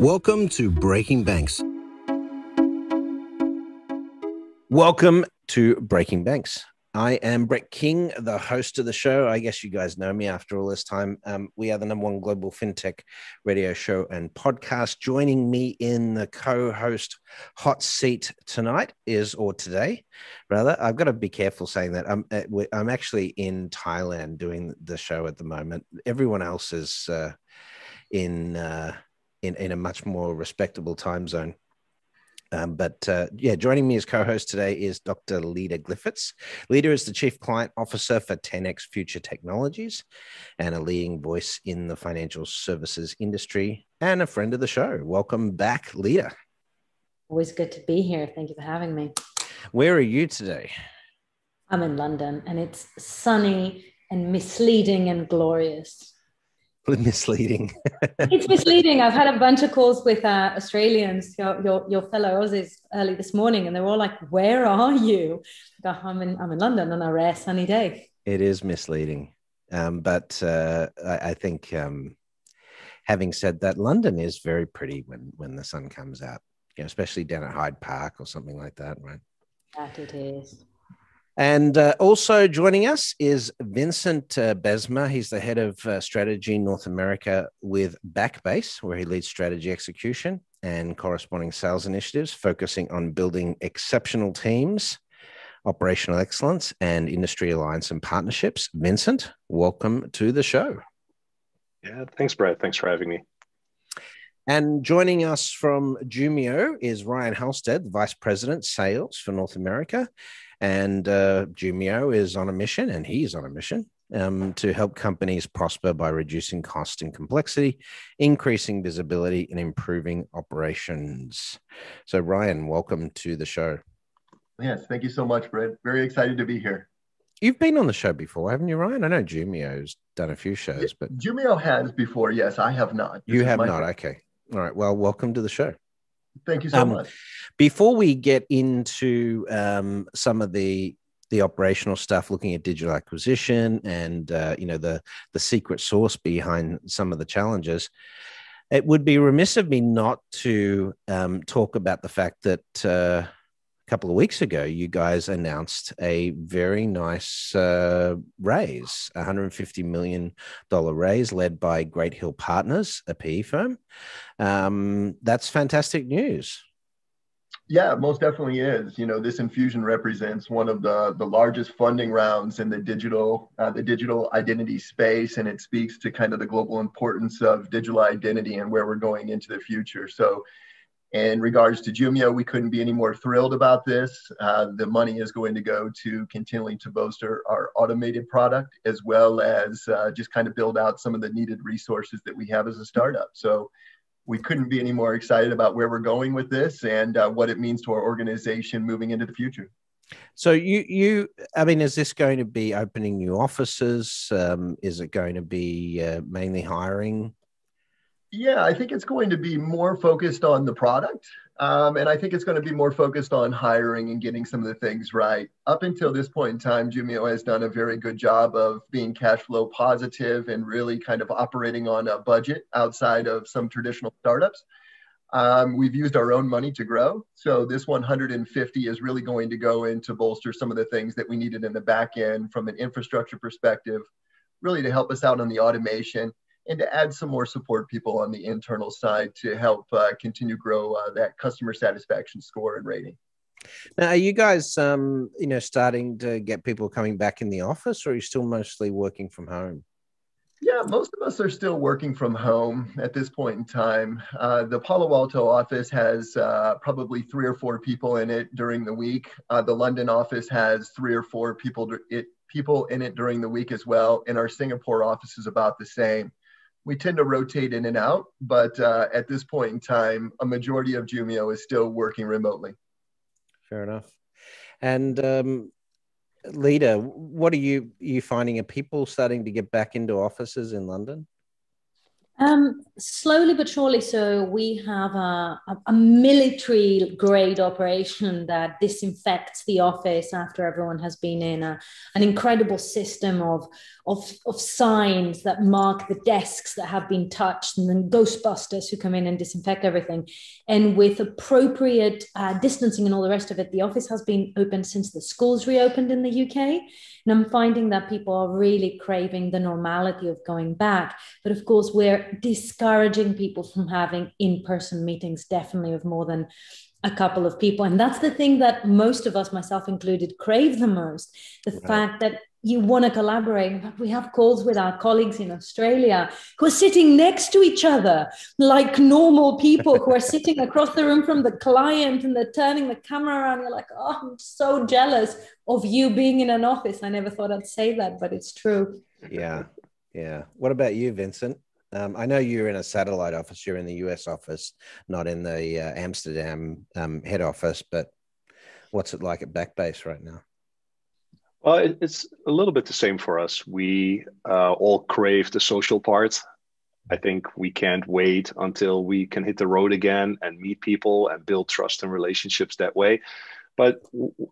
Welcome to Breaking Banks. Welcome to Breaking Banks. I am Brett King, the host of the show. I guess you guys know me after all this time. Um, we are the number one global fintech radio show and podcast. Joining me in the co host hot seat tonight is, or today, rather, I've got to be careful saying that. I'm, uh, I'm actually in Thailand doing the show at the moment. Everyone else is uh, in, uh, in, in a much more respectable time zone. Um, but uh, yeah, joining me as co-host today is Dr. Leda Glyptis. Leda is the Chief Client Officer for 10x Future Technologies and a leading voice in the financial services industry and a friend of the show. Welcome back, Leda. Always good to be here. Thank you for having me. Where are you today? I'm in London and it's sunny and misleading and glorious. misleading. it's misleading. I've had a bunch of calls with uh, Australians, your, your, your fellow Aussies, early this morning, and they're all like, "Where are you?" I'm in I'm in London on a rare sunny day. It is misleading, um, but uh, I, I, think, um, having said that, London is very pretty when when the sun comes out. You know, especially down at Hyde Park or something like that, right? That it is. And uh, also joining us is Vincent uh, Bezemer. He's the head of uh, strategy North America with Backbase, where he leads strategy execution and corresponding sales initiatives, focusing on building exceptional teams, operational excellence, and industry alliance and partnerships. Vincent, welcome to the show. Yeah, thanks, Brad. Thanks for having me. And joining us from Jumio is Ryan Halstead, Vice President Sales for North America. And uh, Jumio is on a mission, and he's on a mission um, to help companies prosper by reducing cost and complexity, increasing visibility, and improving operations. So, Ryan, welcome to the show. Yes, thank you so much, Brett. Very excited to be here. You've been on the show before, haven't you, Ryan? I know Jumio's done a few shows, but Jumio has before. Yes, I have not. This you have not. Okay. All right. Well, welcome to the show. Thank you so um, much. Before we get into um, some of the the operational stuff, looking at digital acquisition and uh, you know the the secret source behind some of the challenges, it would be remiss of me not to um, talk about the fact that uh, couple of weeks ago, you guys announced a very nice uh, raise, a $150 million raise led by Great Hill Partners, a PE firm. Um, that's fantastic news. Yeah, most definitely is. You know, this infusion represents one of the the largest funding rounds in the digital uh, the digital identity space, and it speaks to kind of the global importance of digital identity and where we're going into the future. So, in regards to Jumio, we couldn't be any more thrilled about this. Uh, the money is going to go to continuing to bolster our automated product as well as uh, just kind of build out some of the needed resources that we have as a startup. So we couldn't be any more excited about where we're going with this and uh, what it means to our organization moving into the future. So you you I mean, is this going to be opening new offices? Um, is it going to be uh, mainly hiring? Yeah, I think it's going to be more focused on the product. Um, and I think it's going to be more focused on hiring and getting some of the things right. Up until this point in time, Jumio has done a very good job of being cash flow positive and really kind of operating on a budget outside of some traditional startups. Um, we've used our own money to grow. So this 150 is really going to go in to bolster some of the things that we needed in the back end from an infrastructure perspective, really to help us out on the automation and to add some more support people on the internal side to help uh, continue grow uh, that customer satisfaction score and rating. Now, are you guys, um, you know, starting to get people coming back in the office, or are you still mostly working from home? Yeah, most of us are still working from home at this point in time. Uh, the Palo Alto office has uh, probably three or four people in it during the week. Uh, the London office has three or four people it, people in it during the week as well, and our Singapore office is about the same we tend to rotate in and out, but uh, at this point in time, a majority of Jumio is still working remotely. Fair enough. And um, Leda, what are you you finding? Are people starting to get back into offices in London? Um, slowly but surely. So we have a, a, a, military grade operation that disinfects the office after everyone has been in. A, an incredible system of, of, of signs that mark the desks that have been touched, and then Ghostbusters who come in and disinfect everything. And with appropriate uh, distancing and all the rest of it, the office has been open since the schools reopened in the UK. And I'm finding that people are really craving the normality of going back. But of course, we're discouraging people from having in person meetings, definitely of more than a couple of people. And that's the thing that most of us, myself included, crave the most the right. fact that you want to collaborate. We have calls with our colleagues in Australia who are sitting next to each other like normal people who are sitting across the room from the client and they're turning the camera around. You're like, oh, I'm so jealous of you being in an office. I never thought I'd say that, but it's true. Yeah. Yeah. What about you, Vincent? Um, I know you're in a satellite office. You're in the US office, not in the uh, Amsterdam um, head office. But what's it like at Backbase right now? Well, it's a little bit the same for us. We uh, all crave the social part. I think we can't wait until we can hit the road again and meet people and build trust and relationships that way. But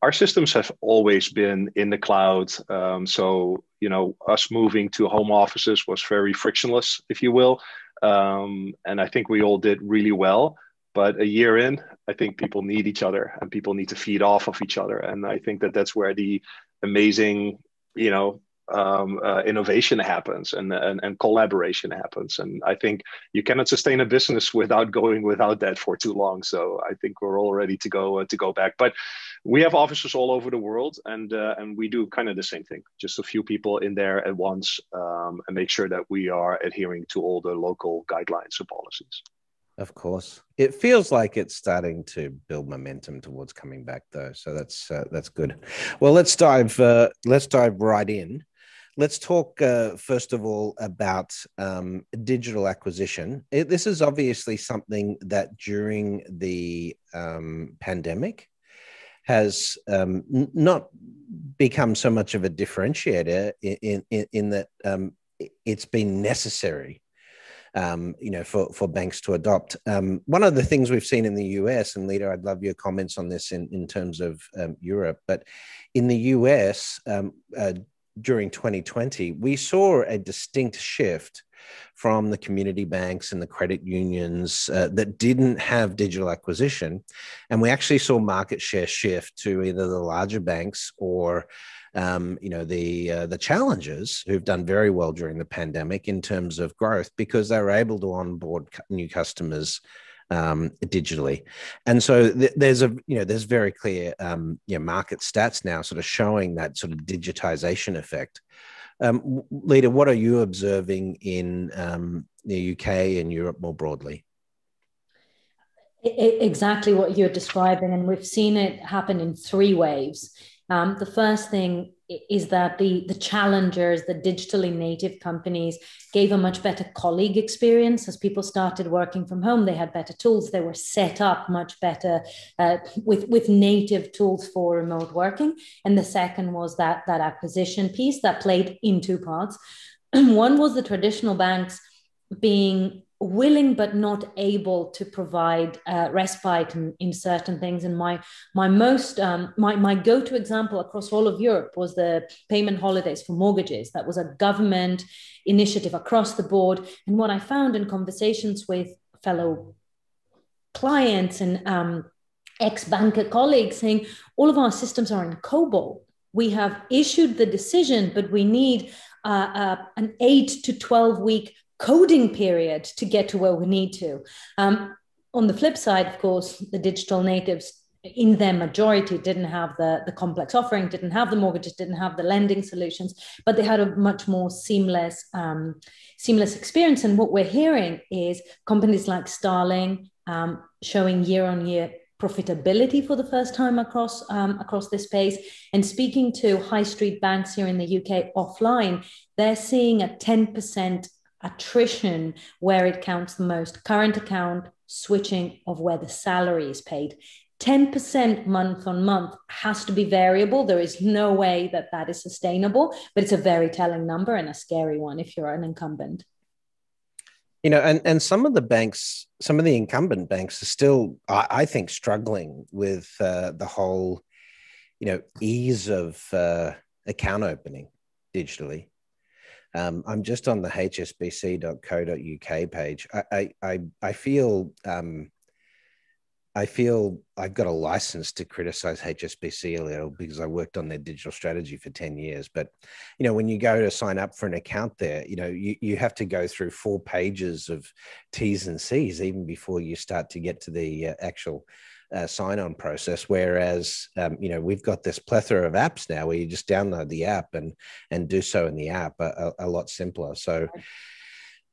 our systems have always been in the cloud. Um, so, you know, us moving to home offices was very frictionless, if you will. Um, and I think we all did really well. But a year in, I think people need each other and people need to feed off of each other. And I think that that's where the amazing, you know, um, uh, innovation happens and, and, and collaboration happens. And I think you cannot sustain a business without going without that for too long. So I think we're all ready to go uh, to go back. But we have offices all over the world, and uh, and we do kind of the same thing. Just a few people in there at once, um, and make sure that we are adhering to all the local guidelines and policies. Of course, it feels like it's starting to build momentum towards coming back, though. So that's uh, that's good. Well, let's dive uh, let's dive right in. Let's talk uh, first of all about um, digital acquisition. It, this is obviously something that during the um, pandemic has um, n- not become so much of a differentiator in in, in that um, it's been necessary um, you know, for, for banks to adopt. Um, one of the things we've seen in the US, and Leda, I'd love your comments on this in, in terms of um, Europe, but in the US um, uh, during 2020, we saw a distinct shift from the community banks and the credit unions uh, that didn't have digital acquisition. And we actually saw market share shift to either the larger banks or um, you know the uh, the challengers who've done very well during the pandemic in terms of growth because they were able to onboard new customers um, digitally, and so th- there's a you know there's very clear um, you know, market stats now sort of showing that sort of digitization effect. Um, Leda, what are you observing in um, the UK and Europe more broadly? Exactly what you're describing, and we've seen it happen in three waves. Um, the first thing is that the, the challengers, the digitally native companies, gave a much better colleague experience as people started working from home. They had better tools. They were set up much better uh, with, with native tools for remote working. And the second was that, that acquisition piece that played in two parts. One was the traditional banks being willing but not able to provide uh, respite in, in, certain things. And my my most um, my, my go-to example across all of europe was the payment holidays for mortgages. That was a government initiative across the board. And what i found in conversations with fellow clients and um, ex-banker colleagues saying all of our systems are in cobol. We have issued the decision but we need uh, uh, an 8 to 12 week coding period to get to where we need to. Um, on the flip side, of course, the digital natives in their majority didn't have the, the complex offering, didn't have the mortgages, didn't have the lending solutions, but they had a much more seamless, um, seamless experience. And what we're hearing is companies like Starling um, showing year on year profitability for the first time across um, across this space. And speaking to high street banks here in the UK offline, they're seeing a 10% attrition where it counts the most, current account switching of where the salary is paid. 10% month on month has to be variable. There is no way that that is sustainable, but it's a very telling number and a scary one if you're an incumbent. You know, and and some of the banks, some of the incumbent banks are still, I, I think, struggling with uh, the whole, you know, ease of uh, account opening digitally. Um, I'm just on the hsbc.co.uk page. I I I feel um, I feel I've got a license to criticize HSBC a little because I worked on their digital strategy for 10 years. But, you know, when you go to sign up for an account there, you know, you, you have to go through four pages of T's and C's even before you start to get to the uh, actual uh, sign on process. Whereas, um, you know, we've got this plethora of apps now where you just download the app and, and do so in the app a, a, a lot simpler. So,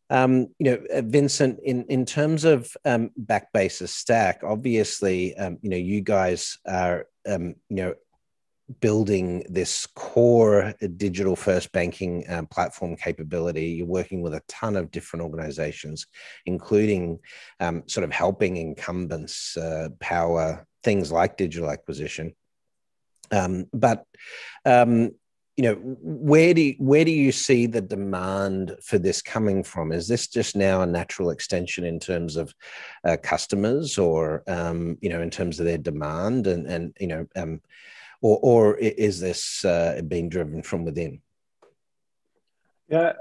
um, you know, uh, Vincent, in in terms of um, Backbase's stack, obviously, um, you know, you guys are, um, you know, building this core digital first banking um, platform capability. You're working with a ton of different organizations, including um, sort of helping incumbents uh, power things like digital acquisition. Um, but um, you know where do you, where do you see the demand for this coming from is this just now a natural extension in terms of uh, customers or um, you know in terms of their demand and and you know um, or or is this uh, being driven from within? Yeah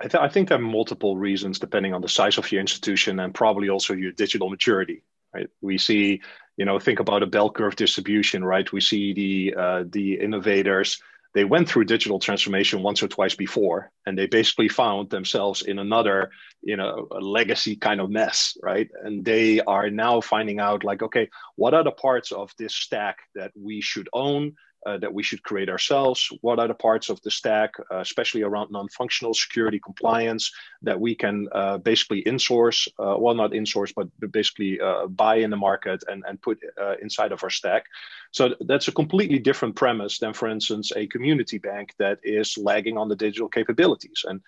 I, th- I think there are multiple reasons depending on the size of your institution and probably also your digital maturity right? We see you know think about a bell curve distribution right? We see the uh, the innovators they went through digital transformation once or twice before and they basically found themselves in another you know legacy kind of mess right? And they are now finding out like okay what are the parts of this stack that we should own uh, that we should create ourselves? What are the parts of the stack, uh, especially around non-functional security compliance, that we can uh, basically insource? Uh, well, not insource, but basically uh, buy in the market and, and put uh, inside of our stack. So that's a completely different premise than, for instance, a community bank that is lagging on the digital capabilities. And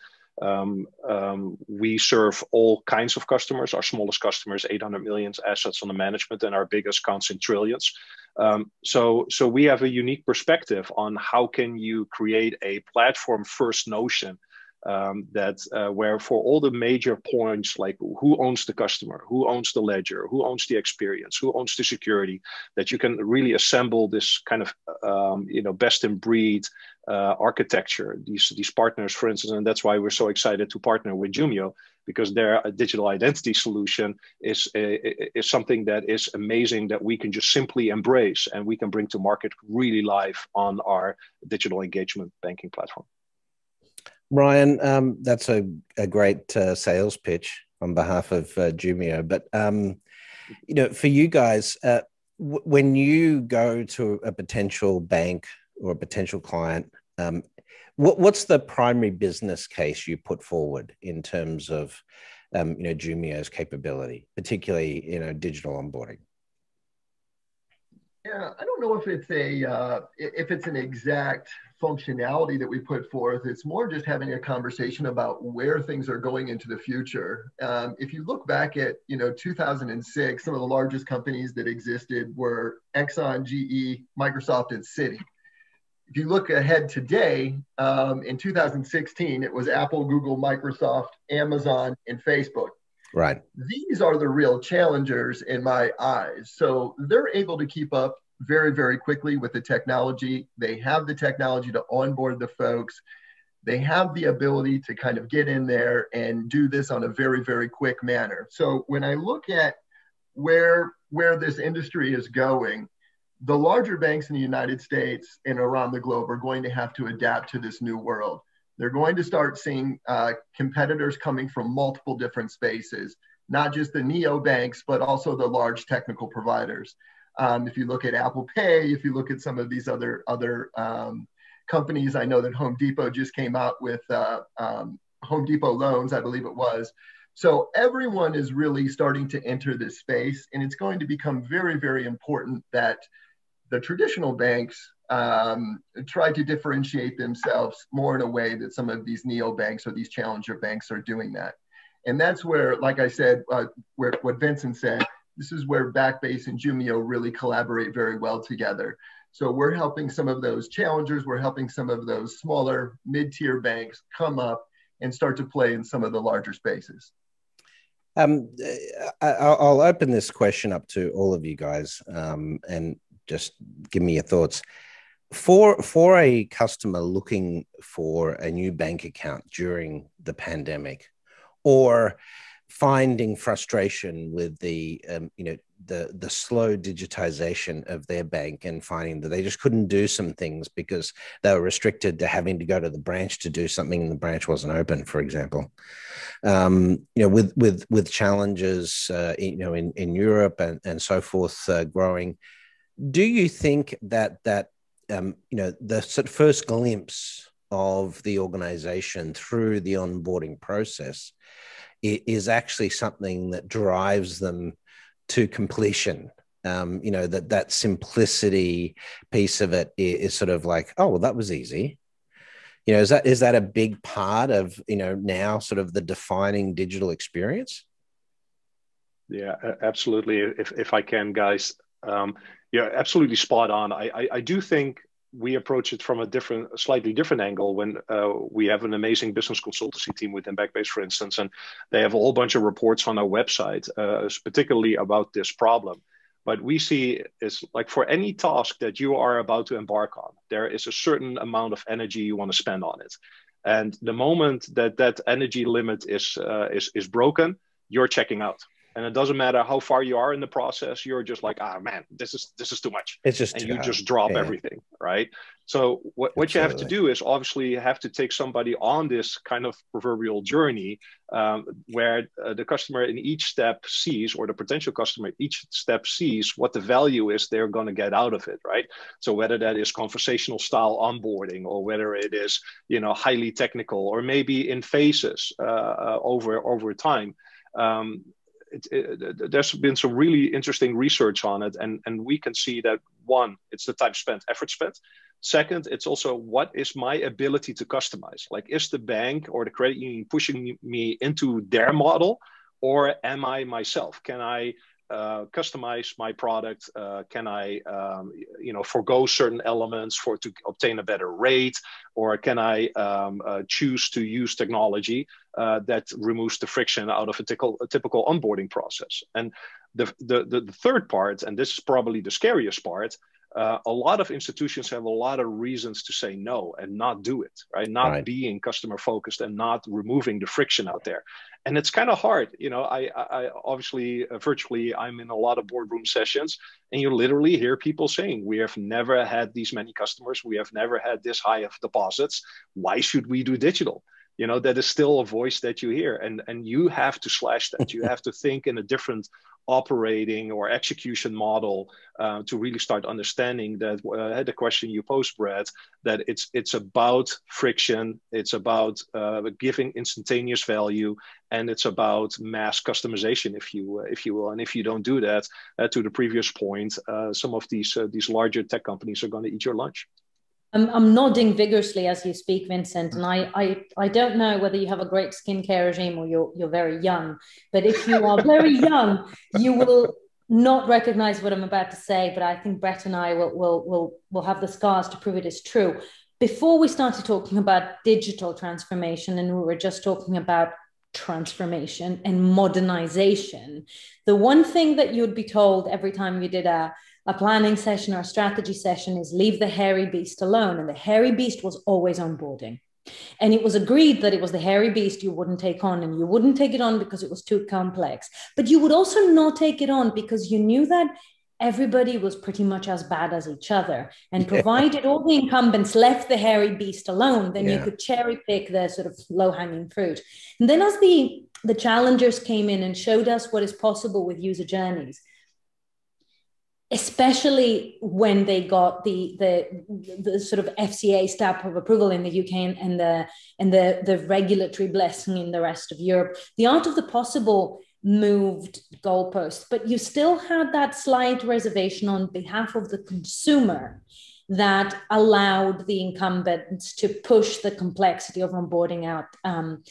we serve all kinds of customers. Our smallest customers, 800 million assets under management, and our biggest counts in trillions. Um, so, so we have a unique perspective on how can you create a platform first notion um, that uh, where for all the major points like who owns the customer who owns the ledger who owns the experience who owns the security that you can really assemble this kind of um, you know best in breed uh, architecture these these partners for instance and that's why we're so excited to partner with Jumio because their digital identity solution is is something that is amazing that we can just simply embrace and we can bring to market really live on our digital engagement banking platform Ryan, um, that's a, a great uh, sales pitch on behalf of uh, Jumio. But um, you know, for you guys, uh, w- when you go to a potential bank or a potential client, um, what, what's the primary business case you put forward in terms of um, you know Jumio's capability, particularly you know digital onboarding? Yeah, I don't know if it's a uh, if it's an exact functionality that we put forth. It's more just having a conversation about where things are going into the future. Um, if you look back at you know 2006, some of the largest companies that existed were Exxon, GE, Microsoft, and Citi. If you look ahead today, um, in 2016, it was Apple, Google, Microsoft, Amazon, and Facebook. Right. These are the real challengers in my eyes. So they're able to keep up very, very quickly with the technology. They have the technology to onboard the folks. They have the ability to kind of get in there and do this on a very, very quick manner. So when I look at where where this industry is going, the larger banks in the United States and around the globe are going to have to adapt to this new world. They're going to start seeing uh, competitors coming from multiple different spaces, not just the neo banks, but also the large technical providers. Um, if you look at Apple Pay, if you look at some of these other other um, companies, I know that Home Depot just came out with uh, um, Home Depot loans, I believe it was. So everyone is really starting to enter this space, and it's going to become very, very important that the traditional banks um, try to differentiate themselves more in a way that some of these neo banks or these challenger banks are doing that. And that's where, like I said, uh, where what Vincent said, this is where Backbase and Jumio really collaborate very well together. So we're helping some of those challengers, we're helping some of those smaller mid-tier banks come up and start to play in some of the larger spaces. Um, I'll, I'll, open this question up to all of you guys um, and just give me your thoughts. For, for a customer looking for a new bank account during the pandemic, or finding frustration with the um, you know the the slow digitization of their bank and finding that they just couldn't do some things because they were restricted to having to go to the branch to do something and the branch wasn't open for example um, you know with with with challenges uh, you know in in Europe and and so forth uh, growing do you think that that um, you know the first glimpse of the organization through the onboarding process is actually something that drives them to completion? Um, you know that that simplicity piece of it is, sort of like oh well that was easy. You know is that is that a big part of you know now sort of the defining digital experience? Yeah absolutely if, if i can guys. Um, yeah absolutely spot on. I, I, I do think we approach it from a different, slightly different angle when uh, we have an amazing business consultancy team within Backbase, for instance, and they have a whole bunch of reports on our website, uh, particularly about this problem. But we see is like for any task that you are about to embark on, there is a certain amount of energy you want to spend on it, and the moment that that energy limit is uh, is is broken, you're checking out and it doesn't matter how far you are in the process you're just like ah man this is this is too much. It's just and you just drop yeah. everything right? So what, what you have to do is obviously you have to take somebody on this kind of proverbial journey um, where uh, the customer in each step sees or the potential customer each step sees what the value is they're going to get out of it right? So whether that is conversational style onboarding or whether it is you know highly technical or maybe in phases uh, uh, over over time um, it, it, there's been some really interesting research on it, and and we can see that one, it's the time spent, effort spent. Second, it's also what is my ability to customize? Like, is the bank or the credit union pushing me into their model, or am I myself? Can I uh, customize my product? Uh, can I, um, you know, forego certain elements for to obtain a better rate, or can I um, uh, choose to use technology uh, that removes the friction out of a typical, a typical onboarding process? And the, the the third part, and this is probably the scariest part, uh, a lot of institutions have a lot of reasons to say no and not do it, right? Not right. being customer focused and not removing the friction out there. And it's kind of hard, you know. I, I obviously uh, virtually I'm in a lot of boardroom sessions, and you literally hear people saying, "We have never had these many customers. We have never had this high of deposits. Why should we do digital?" You know that is still a voice that you hear and and you have to slash that. You have to think in a different operating or execution model uh, to really start understanding that uh, the question you posed brad that it's it's about friction it's about uh, giving instantaneous value and it's about mass customization if you if you will. And if you don't do that uh, to the previous point uh, some of these uh, these larger tech companies are going to eat your lunch I'm, I'm nodding vigorously as you speak, Vincent, and I, I, I don't know whether you have a great skincare regime or you're, you're very young, but if you are very young, you will not recognize what I'm about to say, but I think Brett and I will, will, will, will have the scars to prove it is true. Before we started talking about digital transformation, and we were just talking about transformation and modernization, the one thing that you'd be told every time you did a a planning session or a strategy session is leave the hairy beast alone. And the hairy beast was always onboarding. And it was agreed that it was the hairy beast you wouldn't take on, and you wouldn't take it on because it was too complex. But you would also not take it on because you knew that everybody was pretty much as bad as each other. And provided all the incumbents left the hairy beast alone, then yeah. you could cherry pick the sort of low hanging fruit. And then as the the challengers came in and showed us what is possible with user journeys, especially when they got the, the the sort of FCA stamp of approval in the UK and, and the and the the regulatory blessing in the rest of Europe. The art of the possible moved goalposts, but you still had that slight reservation on behalf of the consumer that allowed the incumbents to push the complexity of onboarding out um,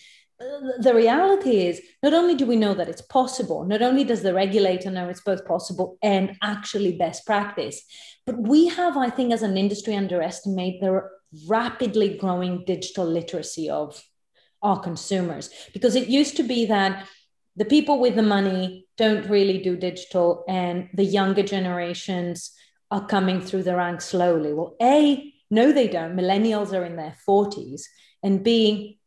the reality is not only do we know that it's possible not only does the regulator know it's both possible and actually best practice but we have i think as an industry underestimate the rapidly growing digital literacy of our consumers. Because it used to be that the people with the money don't really do digital and the younger generations are coming through the ranks slowly. Well a no they don't. Millennials are in their 40s and b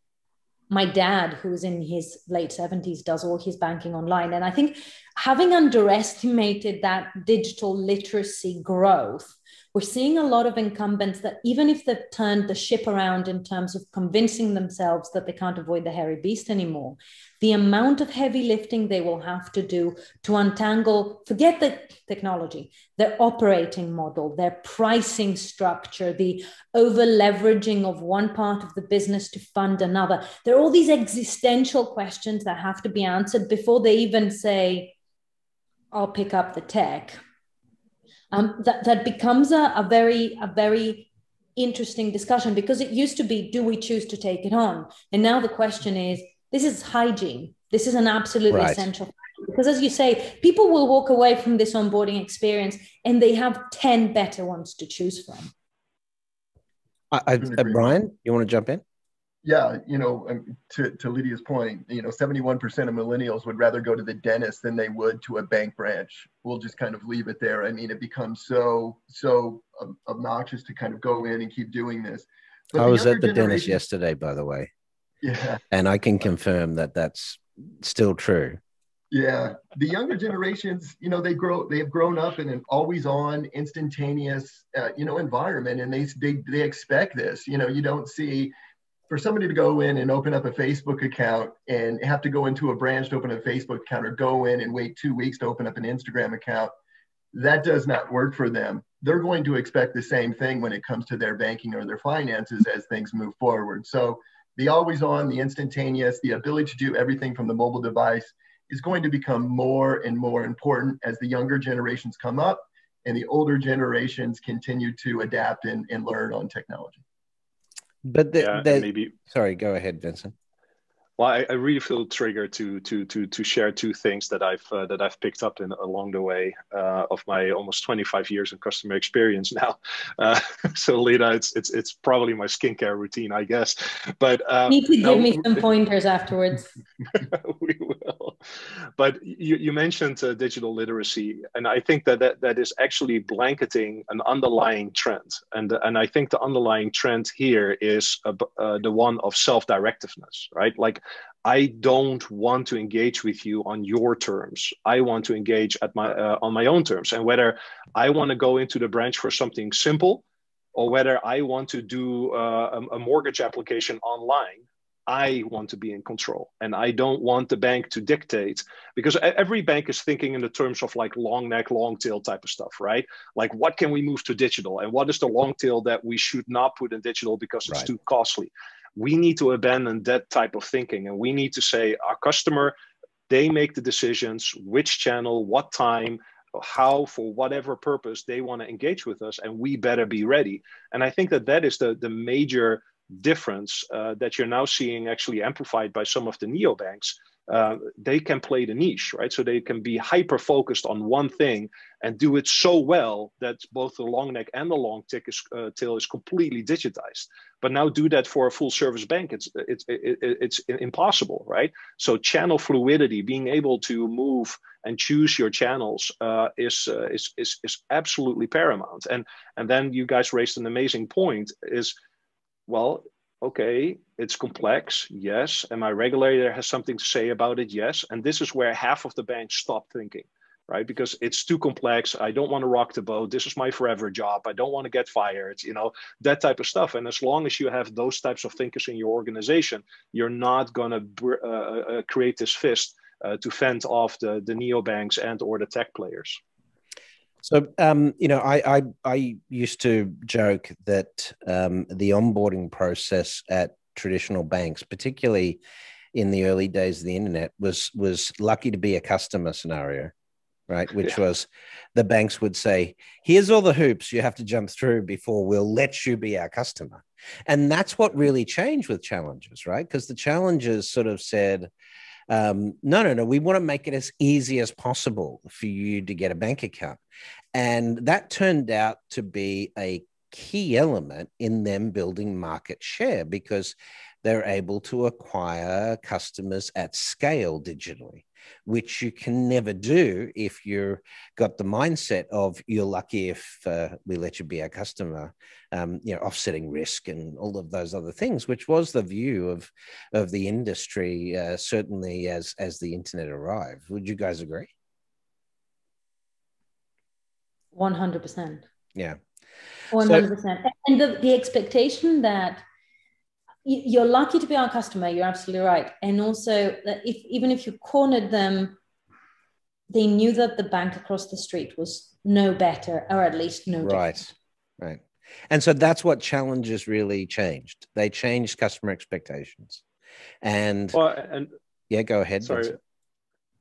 my dad who's in his late 70s does all his banking online. And i think having underestimated that digital literacy growth we're seeing a lot of incumbents that even if they've turned the ship around in terms of convincing themselves that they can't avoid the hairy beast anymore the amount of heavy lifting they will have to do to untangle forget the technology their operating model their pricing structure the over leveraging of one part of the business to fund another. There are all these existential questions that have to be answered before they even say i'll pick up the tech um, that, that becomes a, a very a very interesting discussion because it used to be do we choose to take it on? And now the question is this is hygiene. This is an absolutely right. essential because as you say people will walk away from this onboarding experience and they have 10 better ones to choose from. I, I, uh, brian you want to jump in yeah, you know, um, to, to Lydia's point, you know, 71% of millennials would rather go to the dentist than they would to a bank branch. We'll just kind of leave it there. I mean, it becomes so, so obnoxious to kind of go in and keep doing this. But I was at the dentist yesterday, by the way. Yeah. And I can confirm that that's still true. Yeah, the younger generations, you know, they grow, they have grown up in an always on, instantaneous, uh, you know, environment, and they, they they expect this. You know, you don't see for somebody to go in and open up a Facebook account and have to go into a branch to open a Facebook account or go in and wait two weeks to open up an Instagram account, that does not work for them. They're going to expect the same thing when it comes to their banking or their finances as things move forward. So the always on, the instantaneous, the ability to do everything from the mobile device is going to become more and more important as the younger generations come up and the older generations continue to adapt and, and learn on technology. But the, yeah, the, maybe sorry, go ahead, Vincent. Well, I, I, really feel triggered to to to to share two things that I've uh, that I've picked up in along the way uh, of my almost 25 years in customer experience now. Uh, so, Leda, it's it's it's probably my skincare routine, I guess. But um, need to give me some pointers afterwards. we will. But you you mentioned uh, digital literacy, and I think that, that that is actually blanketing an underlying trend, and and I think the underlying trend here is uh, uh, the one of self-directiveness, right? Like I don't want to engage with you on your terms. I want to engage at my uh, on my own terms, and whether I want to go into the branch for something simple, or whether I want to do uh, a, a mortgage application online, I want to be in control, and I don't want the bank to dictate because every bank is thinking in the terms of like long neck, long tail type of stuff, right? Like what can we move to digital, and what is the long tail that we should not put in digital because it's right. too costly we need to abandon that type of thinking and we need to say our customer they make the decisions which channel what time how for whatever purpose they want to engage with us and we better be ready. And i think that that is the, the major difference uh, that you're now seeing actually amplified by some of the neobanks uh, they can play the niche, right? So they can be hyper focused on one thing and do it so well that both the long neck and the long is, uh, tail is completely digitized. But now do that for a full service bank, it's it's it, it's impossible, right? So channel fluidity, being able to move and choose your channels, uh, is, uh, is is is absolutely paramount. And and then you guys raised an amazing point: is well, okay, it's complex, yes, and my regulator has something to say about it, yes. And this is where half of the banks stop thinking, right? Because it's too complex. I don't want to rock the boat. This is my forever job. I don't want to get fired, you know, that type of stuff. And as long as you have those types of thinkers in your organization, you're not going to uh, uh, create this fist uh, to fend off the, the neobanks and or the tech players. So, um, you know, I, I, I used to joke that um, the onboarding process at traditional banks, particularly in the early days of the internet, was was lucky to be a customer scenario, right? Which yeah. was the banks would say, "Here's all the hoops you have to jump through before we'll let you be our customer," and that's what really changed with challenges, right? Because the challenges sort of said um, no, no, no, we want to make it as easy as possible for you to get a bank account. And that turned out to be a key element in them building market share because they're able to acquire customers at scale digitally. which you can never do if you've got the mindset of you're lucky if uh, we let you be our customer, um, you know, offsetting risk and all of those other things, which was the view of of the industry uh, certainly as as the internet arrived. Would you guys agree? One hundred percent. Yeah. One hundred percent. And the, the expectation that you're lucky to be our customer you're absolutely right and also that if even if you cornered them they knew that the bank across the street was no better or at least no right different. right and so that's what challenges really changed. They changed customer expectations. And well, and yeah go ahead. Sorry.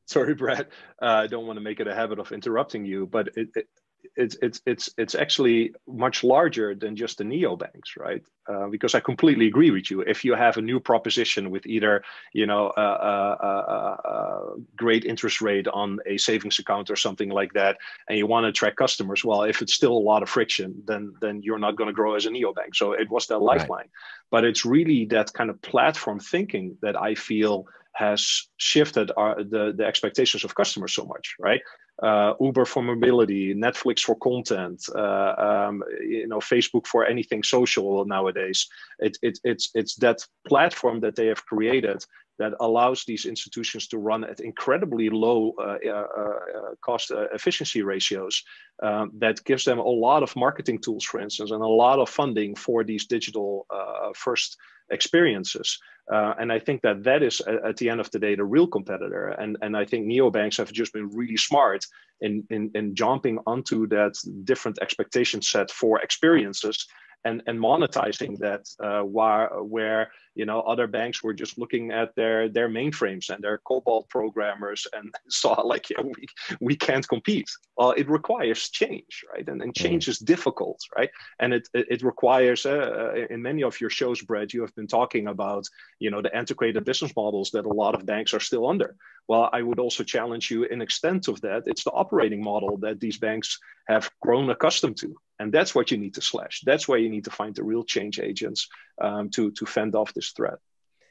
Sorry brad uh, i don't want to make it a habit of interrupting you but it, it it's it's it's it's actually much larger than just the neobanks, right? Uh, because I completely agree with you. If you have a new proposition with either you know a, a, a, a, great interest rate on a savings account or something like that, and you want to attract customers, well, if it's still a lot of friction, then then you're not going to grow as a neobank. So it was that lifeline, right. but it's really that kind of platform thinking that I feel has shifted our, the, the expectations of customers so much, right? Uh, Uber for mobility, Netflix for content, uh, um, you know, Facebook for anything social nowadays. It, it, it's, it's that platform that they have created that allows these institutions to run at incredibly low uh, uh, uh cost uh, efficiency ratios um, that gives them a lot of marketing tools, for instance, and a lot of funding for these digital first experiences. Uh, and I think that that is at the end of the day the real competitor. And and I think neobanks have just been really smart in in, in jumping onto that different expectation set for experiences and and monetizing that uh, where where you know other banks were just looking at their their mainframes and their COBOL programmers and saw like yeah, we we can't compete. Well, it requires change, right? And and mm. change is difficult, right? And it it, it requires uh, uh, in many of your shows, Brad, you have been talking about you know the antiquated business models that a lot of banks are still under. Well, I would also challenge you in extent of that. It's the operating model that these banks have grown accustomed to, and that's what you need to slash. That's where you need to find the real change agents um, to to fend off this threat.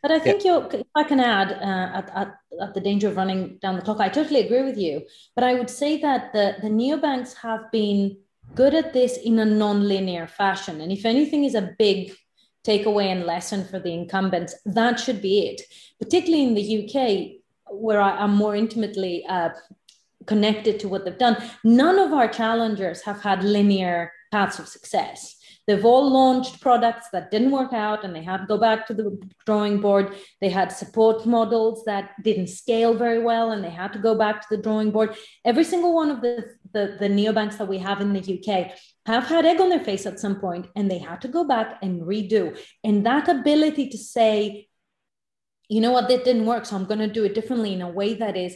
But I think yeah. you if I can add, uh, at, at, at, the danger of running down the clock, I totally agree with you. But I would say that the, the neobanks have been good at this in a non-linear fashion. And if anything is a big takeaway and lesson for the incumbents, that should be it. Particularly in the UK, where I, am more intimately uh, connected to what they've done, none of our challengers have had linear paths of success. They've all launched products that didn't work out and they had to go back to the drawing board. They had support models that didn't scale very well and they had to go back to the drawing board. Every single one of the, the, the neobanks that we have in the UK have had egg on their face at some point and they had to go back and redo. And that ability to say, you know what, that didn't work, so I'm going to do it differently in a way that is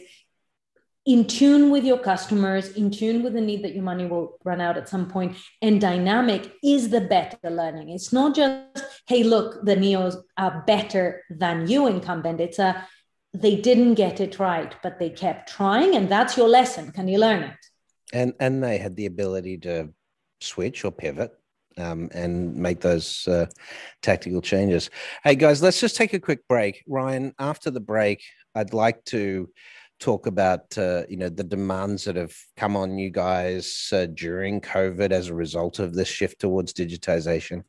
in tune with your customers, in tune with the need that your money will run out at some point, and dynamic is the better learning. It's not just, hey, look, the Neos are better than you, incumbent. It's a, they didn't get it right, but they kept trying, and that's your lesson. Can you learn it? And and they had the ability to switch or pivot um, and make those uh, tactical changes. Hey guys, let's just take a quick break. Ryan, after the break, I'd like to talk about uh, you know the demands that have come on you guys uh, during COVID as a result of this shift towards digitization,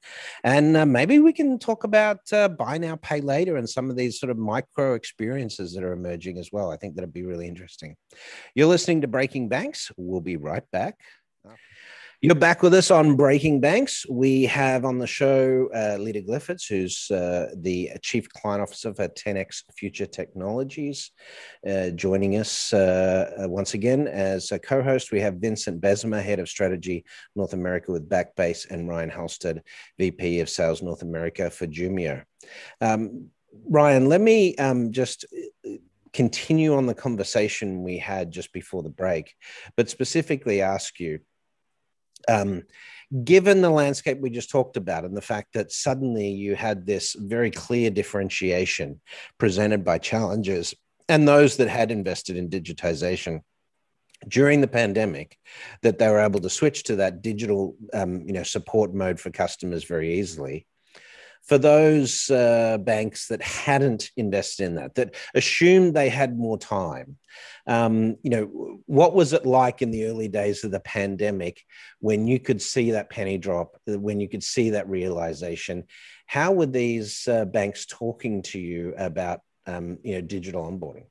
and uh, maybe we can talk about uh, buy now pay later and some of these sort of micro experiences that are emerging as well. I think that'd be really interesting. You're listening to Breaking Banks. We'll be right back. You're back with us on Breaking Banks. We have on the show uh, Leda Glyptis, who's uh, the Chief Client Officer for 10x Future Technologies, uh, joining us uh, uh, once again as a co host. We have Vincent Bezemer, Head of Strategy North America with Backbase, and Ryan Halstead, VP of Sales North America for Jumio. Um, Ryan, let me um, just uh, continue on the conversation we had just before the break, but specifically ask you um, given the landscape we just talked about and the fact that suddenly you had this very clear differentiation presented by challengers and those that had invested in digitization during the pandemic that they were able to switch to that digital um, you know support mode for customers very easily for those uh, banks that hadn't invested in that, that assumed they had more time, um, you know, what was it like in the early days of the pandemic when you could see that penny drop, when you could see that realization? How were these uh, banks talking to you about, um, you know, digital onboarding?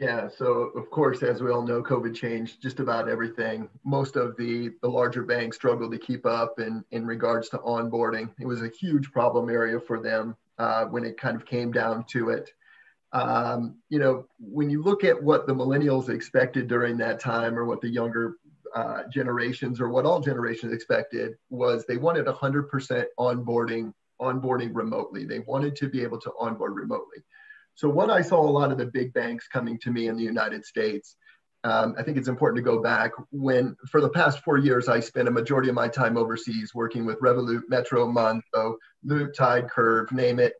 Yeah, so of course, as we all know, COVID changed just about everything. Most of the, the larger banks struggled to keep up in, in regards to onboarding. It was a huge problem area for them uh, when it kind of came down to it. Um, you know, when you look at what the millennials expected during that time or what the younger uh, generations or what all generations expected was they wanted 100% onboarding onboarding remotely. They wanted to be able to onboard remotely. So what I saw a lot of the big banks coming to me in the United States, um, I think it's important to go back when, for the past four years, I spent a majority of my time overseas working with Revolut, Metro, Monzo, Loop, Tide, Curve, name it.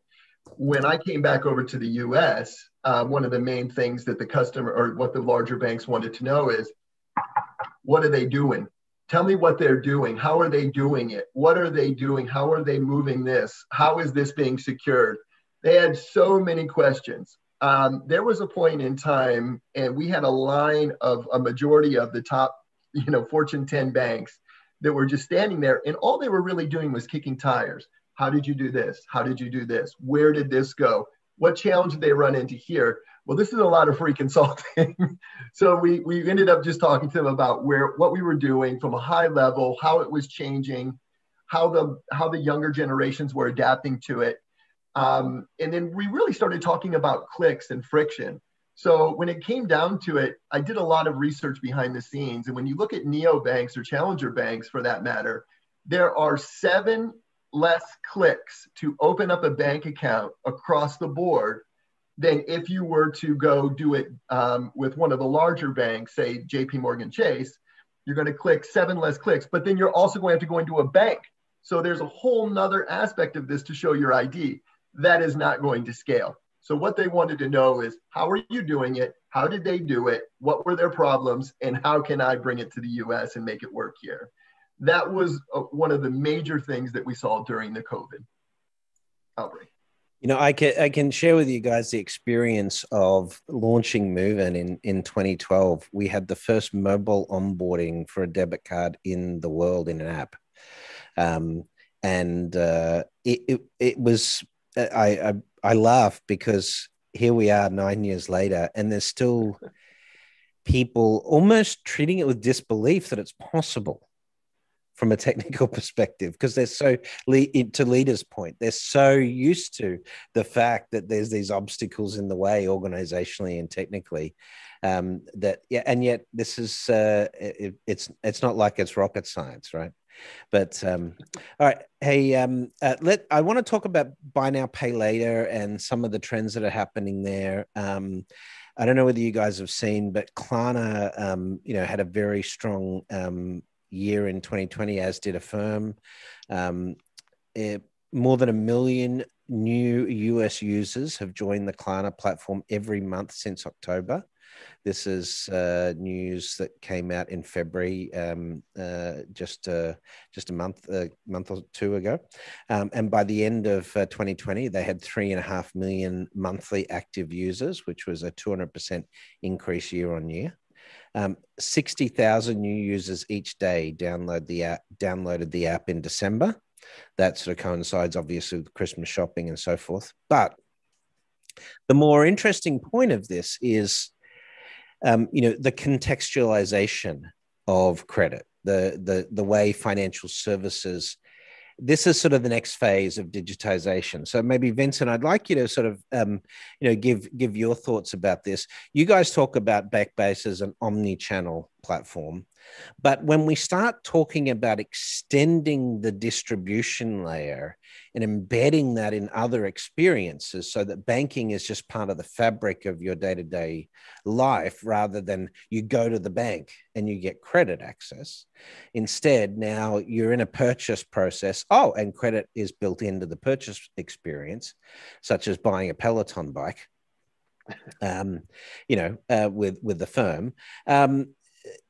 When I came back over to the US, uh, one of the main things that the customer or what the larger banks wanted to know is what are they doing? Tell me what they're doing. How are they doing it? What are they doing? How are they moving this? How is this being secured? They had so many questions. Um, there was a point in time, and we had a line of a majority of the top, you know, Fortune 10 banks that were just standing there, and all they were really doing was kicking tires. How did you do this? How did you do this? Where did this go? What challenge did they run into here? Well, this is a lot of free consulting. so we we ended up just talking to them about where what we were doing from a high level, how it was changing, how the how the younger generations were adapting to it um, and then we really started talking about clicks and friction. So when it came down to it, I did a lot of research behind the scenes. And when you look at neo banks or challenger banks for that matter, there are seven less clicks to open up a bank account across the board than if you were to go do it um, with one of the larger banks, say JP Morgan Chase. You're going to click seven less clicks, but then you're also going to have to go into a bank. So there's a whole nother aspect of this to show your ID that is not going to scale. So what they wanted to know is how are you doing it? How did they do it? What were their problems? And how can I bring it to the US and make it work here? That was uh, one of the major things that we saw during the COVID outbreak. You know, I can I can share with you guys the experience of launching Moven in in 2012. We had the first mobile onboarding for a debit card in the world in an app, um, and uh, it, it it was I, I I laugh because here we are nine years later, and there's still people almost treating it with disbelief that it's possible from a technical perspective because they're so to Leda's point they're so used to the fact that there's these obstacles in the way organizationally and technically um, that yeah and yet this is uh, it, it's it's not like it's rocket science right but um, all right, hey, um, uh, let I want to talk about buy now, pay later, and some of the trends that are happening there. Um, I don't know whether you guys have seen, but Klarna, um, you know, had a very strong um, year in 2020, as did Affirm. Um, it, more than a million new US users have joined the Klarna platform every month since October. This is uh, news that came out in February, um, uh, just uh, just a month a month or two ago. Um, and by the end of 2020, uh, they had three and a half million monthly active users, which was a 200% increase year on year. Um, 60,000 new users each day download the app, downloaded the app in December. That sort of coincides, obviously, with Christmas shopping and so forth. But the more interesting point of this is um, you know, the contextualization of credit, the the the way financial services. This is sort of the next phase of digitization. So maybe Vincent, I'd like you to sort of, um, you know, give give your thoughts about this. You guys talk about Backbase as an omni-channel platform. But when we start talking about extending the distribution layer and embedding that in other experiences so that banking is just part of the fabric of your day to day life rather than you go to the bank and you get credit access. Instead, now you're in a purchase process. Oh, and credit is built into the purchase experience, such as buying a Peloton bike. Um, you know, uh, with with the firm, um,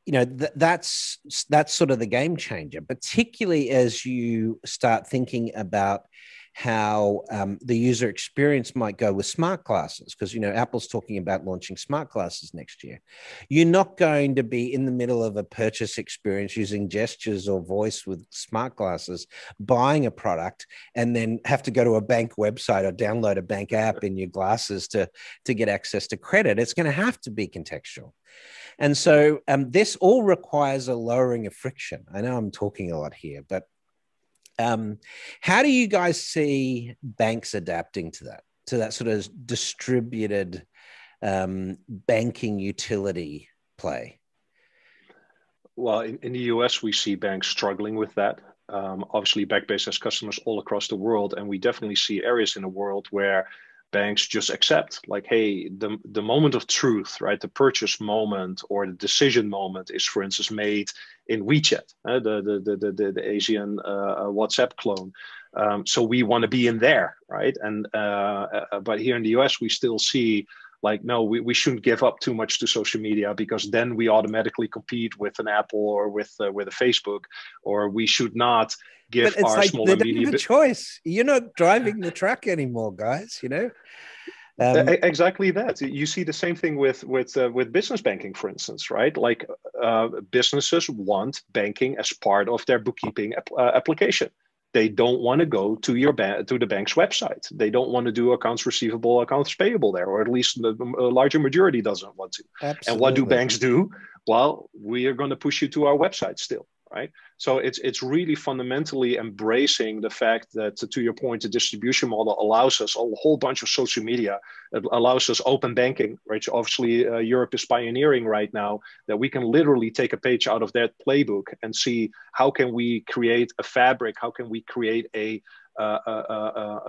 you know th- that's that's sort of the game changer particularly as you start thinking about how um, the user experience might go with smart glasses because you know apple's talking about launching smart glasses next year. You're not going to be in the middle of a purchase experience using gestures or voice with smart glasses buying a product and then have to go to a bank website or download a bank app in your glasses to to get access to credit. It's going to have to be contextual and so um, this all requires a lowering of friction. I know I'm talking a lot here, but um, how do you guys see banks adapting to that, to that sort of distributed um, banking utility play? Well, in, in, the US, we see banks struggling with that. Um, obviously, Backbase has customers all across the world, and we definitely see areas in the world where banks just accept like hey the, the moment of truth right? The purchase moment or the decision moment is for instance made in wechat uh, the, the, the, the, the asian uh, uh, whatsapp clone. Um, so we want to be in there right? And uh, uh, but here in the us we still see like no we, we shouldn't give up too much to social media because then we automatically compete with an apple or with uh, with a facebook or we should not give but it's our like smaller they don't have a choice. You're not driving the truck anymore guys you know? Um, exactly that. You see the same thing with with uh, with business banking, for instance, right? Like uh, businesses want banking as part of their bookkeeping ap- uh, application they don't want to go to your bank to the bank's website. They don't want to do accounts receivable accounts payable there or at least the larger majority doesn't want to. Absolutely. and what do banks do? Well we are going to push you to our website still right? So it's it's really fundamentally embracing the fact that, to your point, the distribution model allows us a whole bunch of social media. It allows us open banking, right? So obviously, uh, Europe is pioneering right now that we can literally take a page out of that playbook and see how can we create a fabric, how can we create a uh, a, a,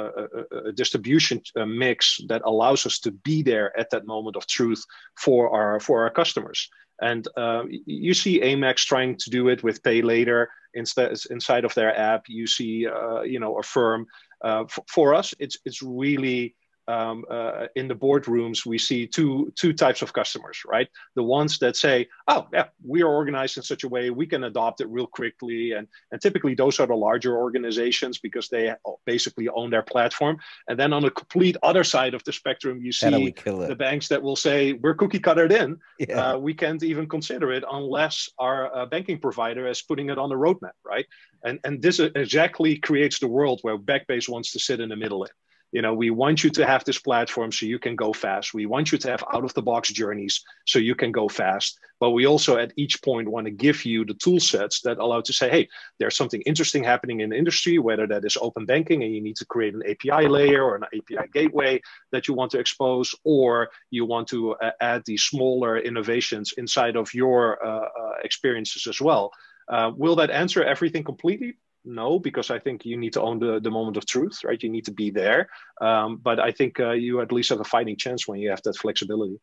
a, a, distribution uh, mix that allows us to be there at that moment of truth for our for our customers. And uh, you see Amex trying to do it with Pay Later instead inside of their app. You see, uh, you know, Affirm. Uh, for us, it's it's really um, uh, in the boardrooms, we see two two types of customers, right? The ones that say, "Oh, yeah, we are organized in such a way we can adopt it real quickly," and and typically those are the larger organizations because they basically own their platform. And then on the complete other side of the spectrum, you see the banks that will say, "We're cookie cuttered in. Yeah. Uh, we can't even consider it unless our uh, banking provider is putting it on the roadmap, right?" And and this exactly creates the world where Backbase wants to sit in the middle in you know we want you to have this platform so you can go fast. We want you to have out of the box journeys so you can go fast. But we also at each point want to give you the tool sets that allow to say hey there's something interesting happening in the industry whether that is open banking and you need to create an api layer or an api gateway that you want to expose or you want to uh, add these smaller innovations inside of your uh, uh, experiences as well. Uh, will that answer everything completely no because i think you need to own the, the moment of truth right? You need to be there. Um, but i think uh, you at least have a fighting chance when you have that flexibility.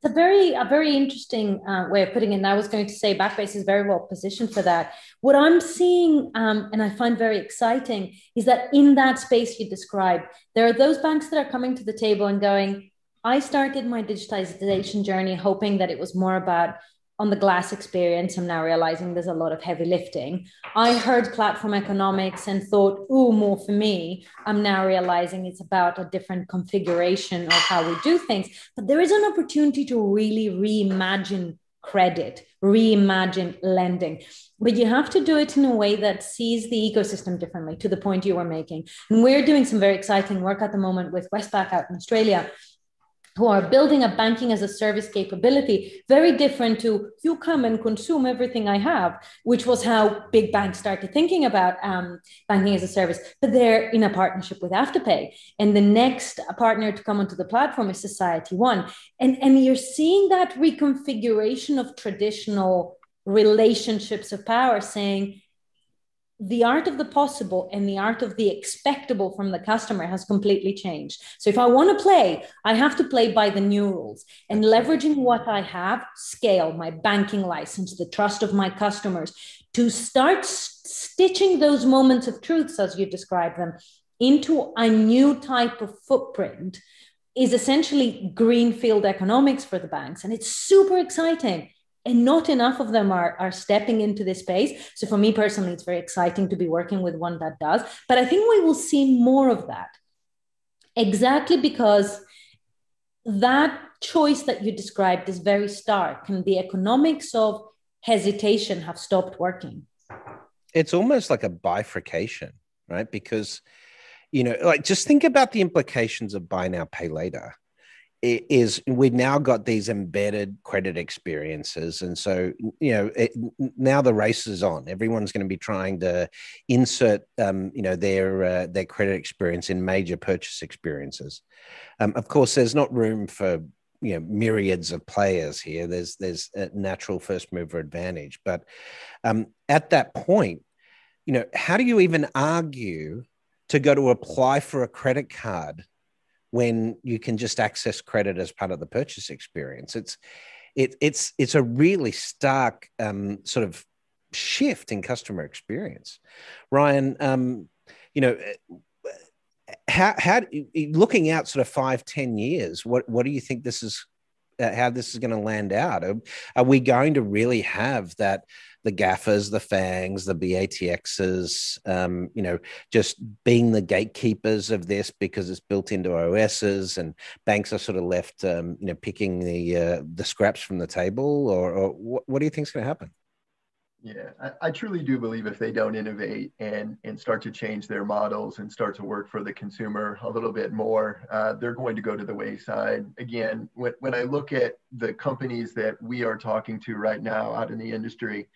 It's a very a very interesting uh, way of putting it and i was going to say backbase is very well positioned for that. What i'm seeing um, and i find very exciting is that in that space you describe there are those banks that are coming to the table and going i started my digitization journey hoping that it was more about on the glass experience, I'm now realizing there's a lot of heavy lifting. I heard platform economics and thought, ooh, more for me. I'm now realizing it's about a different configuration of how we do things. But there is an opportunity to really reimagine credit, reimagine lending. But you have to do it in a way that sees the ecosystem differently, to the point you were making. And we're doing some very exciting work at the moment with Westpac out in Australia who are building a banking as a service capability, very different to you come and consume everything I have, which was how big banks started thinking about um, banking as a service. But they're in a partnership with Afterpay. And the next partner to come onto the platform is Society One. And, and you're seeing that reconfiguration of traditional relationships of power saying, the art of the possible and the art of the expectable from the customer has completely changed. So if I want to play, I have to play by the new rules. And leveraging what I have, scale my banking license, the trust of my customers to start stitching those moments of truths as you describe them into a new type of footprint is essentially greenfield economics for the banks. And it's super exciting and not enough of them are, are stepping into this space. So for me personally, it's very exciting to be working with one that does. But I think we will see more of that exactly because that choice that you described is very stark and the economics of hesitation have stopped working. It's almost like a bifurcation, right? Because, you know, like just think about the implications of buy now, pay later is we've now got these embedded credit experiences and so you know it, now the race is on. Everyone's going to be trying to insert um, you know their uh, their credit experience in major purchase experiences. Um, of course there's not room for you know myriads of players here. There's there's a natural first mover advantage. But um, at that point you know how do you even argue to go to apply for a credit card when you can just access credit as part of the purchase experience. It's it, it's it's a really stark um, sort of shift in customer experience. Ryan, um, you know, how how looking out sort of five ten years, what what do you think this is? Uh, how this is going to land out? Are, are we going to really have that the GAFAs, the FANGs, the BATXs, um, you know, just being the gatekeepers of this because it's built into OSs, and banks are sort of left, um, you know, picking the uh, the scraps from the table, or, or what, what do you think is going to happen? Yeah, I, I, truly do believe if they don't innovate and and start to change their models and start to work for the consumer a little bit more, uh, they're going to go to the wayside. Again, when, when I look at the companies that we are talking to right now out in the industry,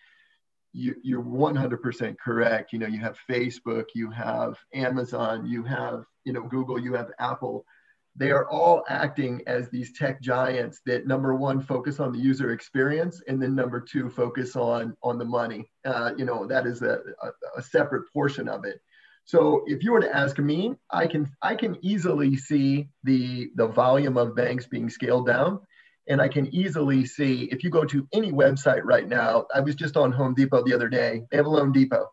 you, you're 100% correct. You know, you have Facebook, you have Amazon, you have, you know, Google, you have Apple. They are all acting as these tech giants that number one focus on the user experience, and then number two focus on on the money. Uh, you know, that is a, a, a separate portion of it. So if you were to ask me, I can I can easily see the the volume of banks being scaled down and I can easily see if you go to any website right now, I was just on Home Depot the other day, they have a Loan Depot.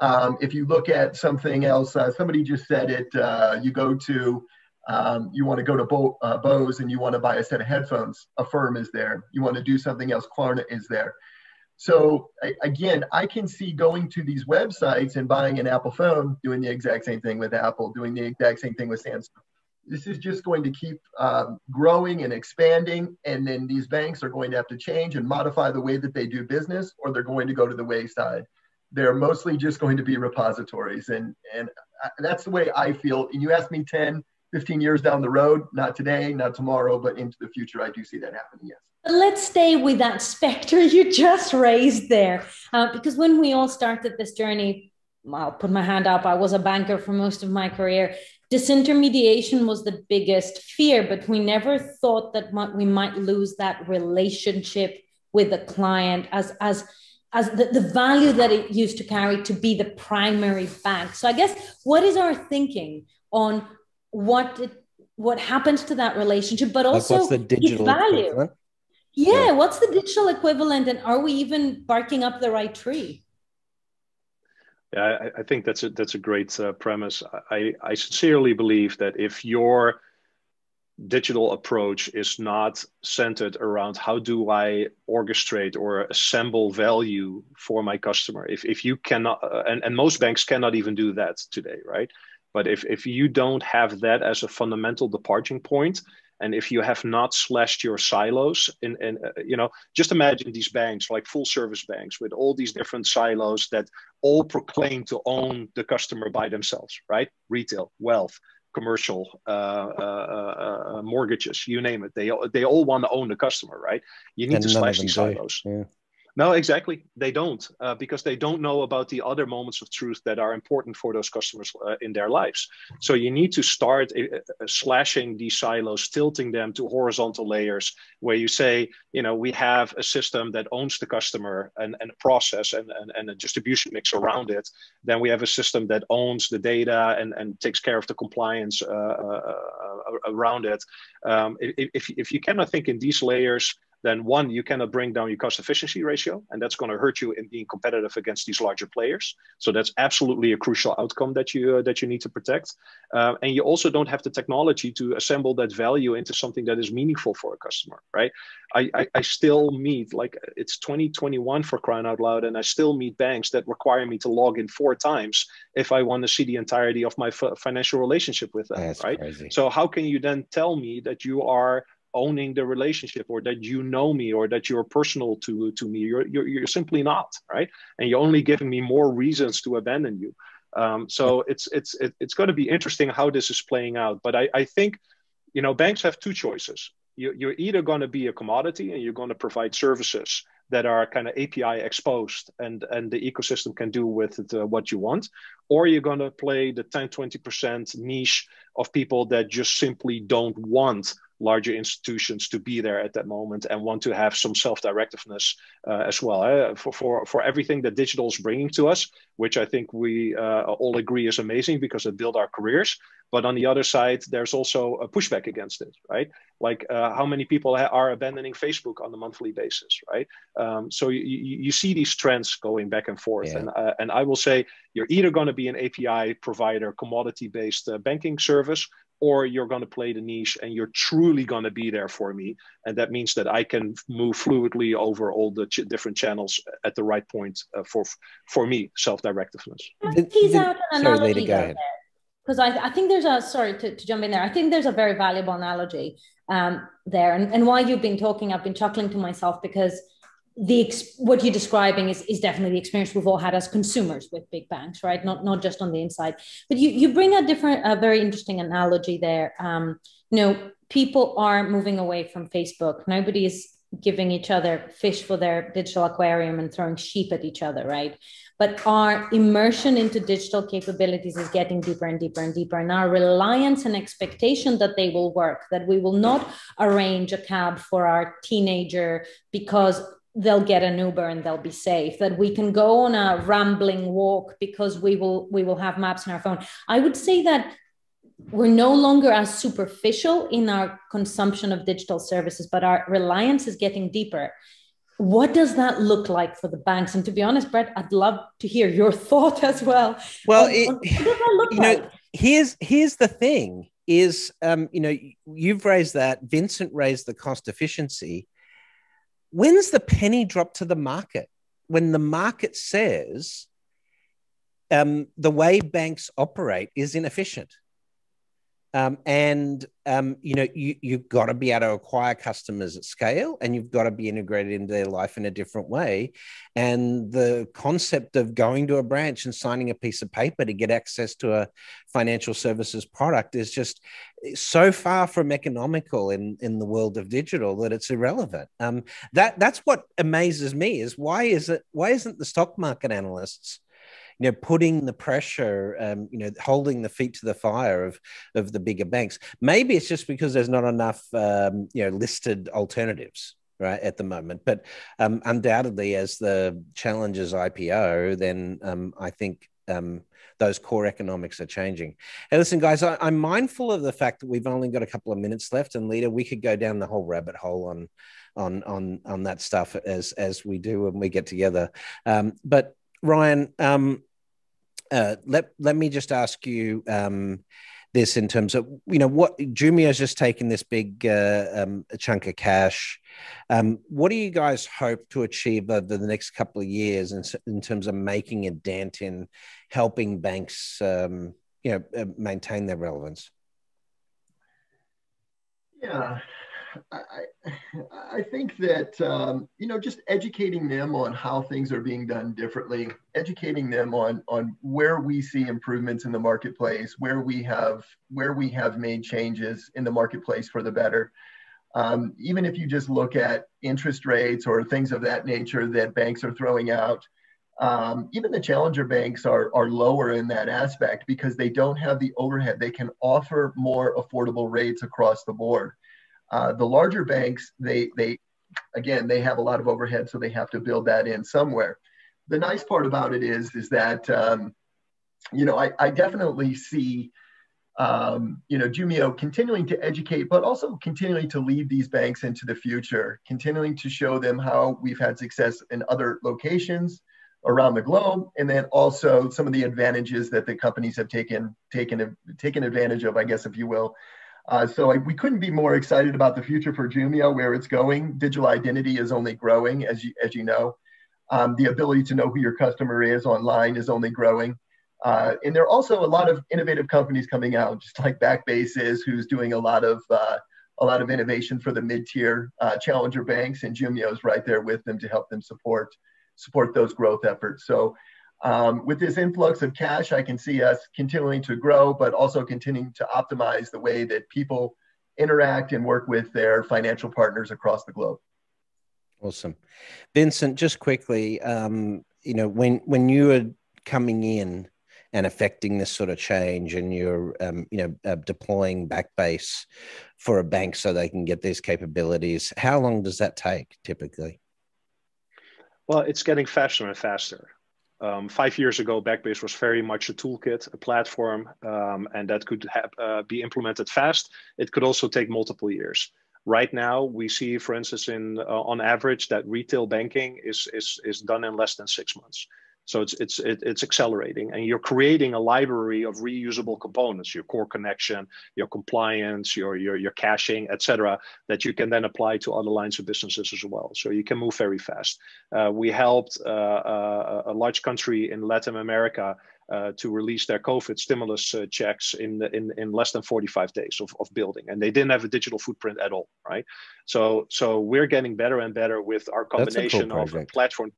Um, if you look at something else, uh, somebody just said it, uh, you go to, um, you want to go to Bo- uh, Bose and you want to buy a set of headphones, Affirm is there. You want to do something else, Klarna is there. So I, again, I can see going to these websites and buying an Apple phone, doing the exact same thing with Apple, doing the exact same thing with Samsung this is just going to keep um, growing and expanding. And then these banks are going to have to change and modify the way that they do business, or they're going to go to the wayside. They're mostly just going to be repositories. And, and that's the way I feel. And you ask me 10, 15 years down the road, not today, not tomorrow, but into the future, I do see that happening, yes. Let's stay with that specter you just raised there. Uh, because when we all started this journey, I'll put my hand up. I was a banker for most of my career disintermediation was the biggest fear but we never thought that we might lose that relationship with the client as as as the, the value that it used to carry to be the primary bank so i guess what is our thinking on what it, what happens to that relationship but also like what's the digital value equivalent? Yeah, yeah what's the digital equivalent and are we even barking up the right tree yeah, I, I, think that's a that's a great uh, premise. I, I sincerely believe that if your digital approach is not centered around how do I orchestrate or assemble value for my customer, if if you cannot, uh, and, and most banks cannot even do that today, right? But if if you don't have that as a fundamental departing point, and if you have not slashed your silos in, in uh, you know just imagine these banks like full service banks with all these different silos that all proclaim to own the customer by themselves right? Retail wealth commercial uh, uh, uh, uh mortgages you name it. They, they all want to own the customer right? You need and to slash these silos. Yeah. No, exactly. They don't uh, because they don't know about the other moments of truth that are important for those customers uh, in their lives. So you need to start uh, uh, slashing these silos, tilting them to horizontal layers where you say, you know, we have a system that owns the customer and, and a process and, and, and a distribution mix around it. Then we have a system that owns the data and, and takes care of the compliance uh, uh, around it. Um, if, if you cannot think in these layers, then one, you cannot bring down your cost efficiency ratio, and that's going to hurt you in being competitive against these larger players. So that's absolutely a crucial outcome that you uh, that you need to protect. Uh, and you also don't have the technology to assemble that value into something that is meaningful for a customer, right? I, I, I still meet like it's 2021 for crying out loud, and I still meet banks that require me to log in four times if I want to see the entirety of my f- financial relationship with them, That's right? crazy. So how can you then tell me that you are owning the relationship or that you know me or that you're personal to to me. You're you're, you're simply not right? And you're only giving me more reasons to abandon you. Um, so it's it's it, it's going to be interesting how this is playing out. But i i think you know banks have two choices. You, you're either going to be a commodity and you're going to provide services that are kind of API exposed and, and the ecosystem can do with it, uh, what you want, or you're going to play the 10, 20% niche of people that just simply don't want larger institutions to be there at that moment and want to have some self-directiveness uh, as well uh, for, for, for everything that digital is bringing to us, which I think we uh, all agree is amazing because it built our careers. But on the other side, there's also a pushback against it, right? Like uh, how many people are abandoning Facebook on a monthly basis, right? Um, so you, you see these trends going back and forth. Yeah. And, uh, and I will say you're either going to be an API provider, commodity-based uh, banking service, or you're going to play the niche and you're truly going to be there for me. And that means that i can move fluidly over all the ch- different channels at the right point uh, for for me self-directiveness The- tease the- out an sorry, analogy Leda, go ahead. because I, I think there's a sorry to, to jump in there. I think there's a very valuable analogy um, there. And, and while you've been talking i've been chuckling to myself because the what you're describing is, is definitely the experience we've all had as consumers with big banks right? Not not just on the inside. But you you bring a different a very interesting analogy there. Um, you know people are moving away from facebook. Nobody is giving each other fish for their digital aquarium and throwing sheep at each other right? But our immersion into digital capabilities is getting deeper and deeper and deeper and our reliance and expectation that they will work that we will not arrange a cab for our teenager because they'll get an uber and they'll be safe that we can go on a rambling walk because we will we will have maps on our phone. I would say that we're no longer as superficial in our consumption of digital services but our reliance is getting deeper. What does that look like for the banks? And to be honest brett i'd love to hear your thought as well. Well, On- it- on what does that look you know, here's here's the thing is um, you know you've raised that vincent raised the cost efficiency when's the penny drop to the market? When the market says um, the way banks operate is inefficient um, and um, you know you, you've got to be able to acquire customers at scale and you've got to be integrated into their life in a different way. And the concept of going to a branch and signing a piece of paper to get access to a financial services product is just so far from economical in, in the world of digital that it's irrelevant. Um, that that's what amazes me is why is it why isn't the stock market analysts you know, putting the pressure, um, you know, holding the feet to the fire of of the bigger banks. Maybe it's just because there's not enough, um, you know, listed alternatives right at the moment. But um, undoubtedly, as the challenges IPO, then um, I think. Um, those core economics are changing. Hey, listen, guys, I, I'm mindful of the fact that we've only got a couple of minutes left, and Leda, we could go down the whole rabbit hole on, on, on, on that stuff as as we do when we get together. Um, but Ryan, um, uh, let let me just ask you um, this in terms of you know what Jumio's just taken this big uh, um, chunk of cash. Um, what do you guys hope to achieve over the next couple of years in, in terms of making a dent in helping banks, um, you know, uh, maintain their relevance? Yeah, I, I think that, um, you know, just educating them on how things are being done differently, educating them on, on where we see improvements in the marketplace, where we have, where we have made changes in the marketplace for the better. Um, even if you just look at interest rates or things of that nature that banks are throwing out, um, even the challenger banks are, are lower in that aspect because they don't have the overhead. They can offer more affordable rates across the board. Uh, the larger banks, they, they, again, they have a lot of overhead, so they have to build that in somewhere. The nice part about it is, is that, um, you know, I, I definitely see um, you know, Jumio continuing to educate, but also continuing to lead these banks into the future, continuing to show them how we've had success in other locations around the globe, and then also some of the advantages that the companies have taken taken taken advantage of, I guess, if you will. Uh, so I, we couldn't be more excited about the future for Jumio, where it's going. Digital identity is only growing, as you as you know. Um, the ability to know who your customer is online is only growing. Uh, and there are also a lot of innovative companies coming out, just like Backbase is, who's doing a lot of uh, a lot of innovation for the mid-tier uh, challenger banks, and Jumio's right there with them to help them support support those growth efforts. So, um, with this influx of cash, I can see us continuing to grow, but also continuing to optimize the way that people interact and work with their financial partners across the globe. Awesome, Vincent. Just quickly, um, you know, when when you were coming in and affecting this sort of change and you're um, you know uh, deploying backbase for a bank so they can get these capabilities how long does that take typically well it's getting faster and faster um, five years ago backbase was very much a toolkit a platform um, and that could uh, be implemented fast. It could also take multiple years. Right now we see for instance in uh, on average that retail banking is, is is done in less than six months so it's it's it's accelerating, and you're creating a library of reusable components, your core connection, your compliance, your your your caching, etc., that you can then apply to other lines of businesses as well. So you can move very fast. Uh, we helped uh, uh, a large country in Latin America uh, to release their COVID stimulus uh, checks in, in in less than 45 days of, of building, and they didn't have a digital footprint at all, right? So so we're getting better and better with our combination cool of platform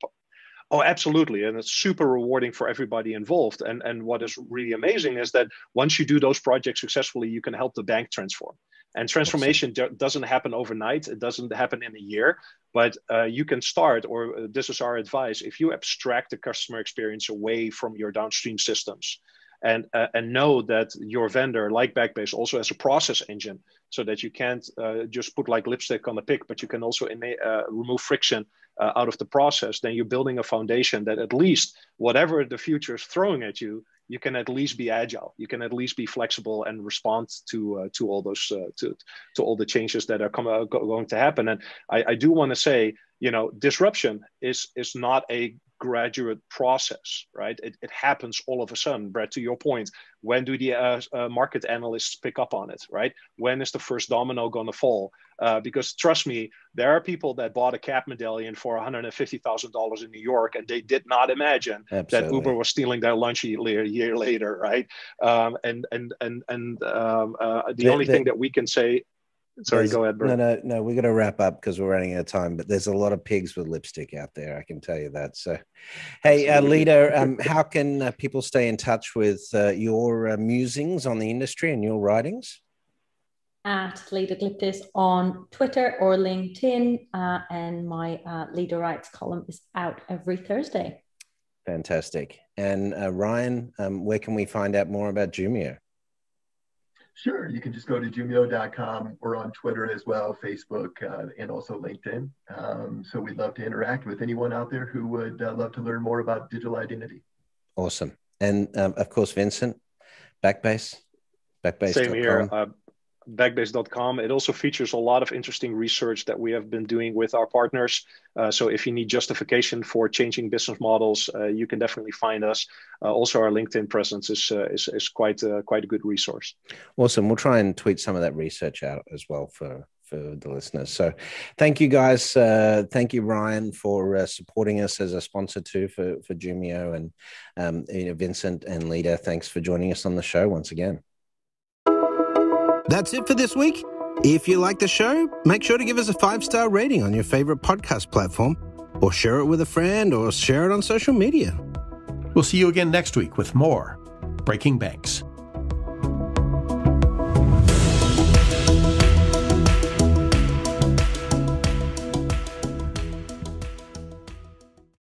Oh, absolutely. And it's super rewarding for everybody involved. And, and what is really amazing is that once you do those projects successfully, you can help the bank transform. And transformation doesn't happen overnight, it doesn't happen in a year, but uh, you can start, or uh, this is our advice if you abstract the customer experience away from your downstream systems and uh, and know that your vendor like backbase also has a process engine so that you can't uh, just put like lipstick on the pig but you can also uh, remove friction uh, out of the process. Then you're building a foundation that at least whatever the future is throwing at you you can at least be agile. You can at least be flexible and respond to uh, to all those uh, to to all the changes that are coming going to happen. And i, I do want to say you know disruption is is not a graduate process, right? It, it happens all of a sudden. Brett, to your point, when do the uh, uh, market analysts pick up on it, right? When is the first domino going to fall? Uh, because trust me, there are people that bought a cap medallion for $150,000 in New York and they did not imagine Absolutely. that Uber was stealing their lunch a year later, right? Um, and and and and um, uh, the, the only the, thing that we can say Sorry, there's, go ahead. Brett. No, no, no. We're going to wrap up because we're running out of time. But there's a lot of pigs with lipstick out there. I can tell you that. So, hey, uh, Leda, um, how can uh, people stay in touch with uh, your uh, musings on the industry and your writings? At Leda Glyptis on Twitter or LinkedIn, uh, and my uh, Leda Writes column is out every Thursday. Fantastic. And Ryan, um, where can we find out more about Jumio? Sure, you can just go to jumio.com. We're on Twitter as well, Facebook, uh, and also LinkedIn. Um, so we'd love to interact with anyone out there who would uh, love to learn more about digital identity. Awesome. And um, of course, Vincent, Backbase, Backbase. Same here. Uh, backbase.com. It also features a lot of interesting research that we have been doing with our partners. Uh, so if you need justification for changing business models, uh, you can definitely find us. Uh, also, our LinkedIn presence is uh, is, is quite uh, quite a good resource. Awesome. We'll try and tweet some of that research out as well for for the listeners. So, thank you guys. Uh, thank you, Ryan, for supporting us as a sponsor too for for Jumio and um, you know, Vincent and Leda. Thanks for joining us on the show once again. That's it for this week. If you like the show, make sure to give us a five star rating on your favorite podcast platform, or share it with a friend, or share it on social media. We'll see you again next week with more Breaking Banks.